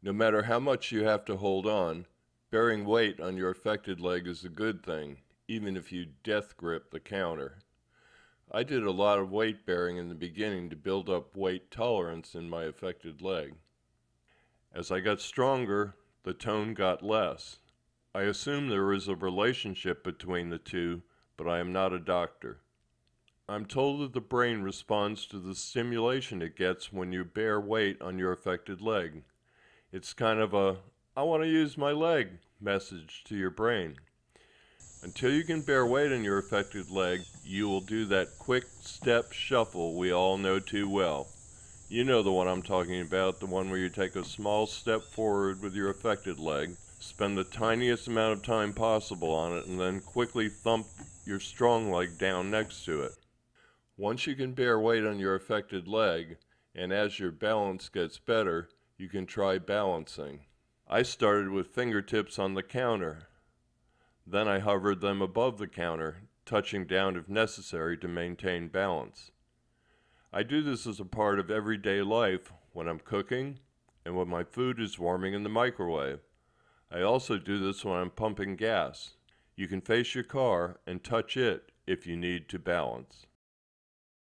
No matter how much you have to hold on, bearing weight on your affected leg is a good thing, even if you death grip the counter. I did a lot of weight bearing in the beginning to build up weight tolerance in my affected leg. As I got stronger, the tone got less. I assume there is a relationship between the two, but I am not a doctor. I'm told that the brain responds to the stimulation it gets when you bear weight on your affected leg. It's kind of a, I want to use my leg message to your brain. Until you can bear weight on your affected leg, you will do that quick step shuffle we all know too well. You know the one I'm talking about, the one where you take a small step forward with your affected leg, spend the tiniest amount of time possible on it, and then quickly thump your strong leg down next to it. Once you can bear weight on your affected leg, and as your balance gets better, you can try balancing. I started with fingertips on the counter. Then I hovered them above the counter, touching down if necessary to maintain balance. I do this as a part of everyday life when I'm cooking and when my food is warming in the microwave. I also do this when I'm pumping gas. You can face your car and touch it if you need to balance.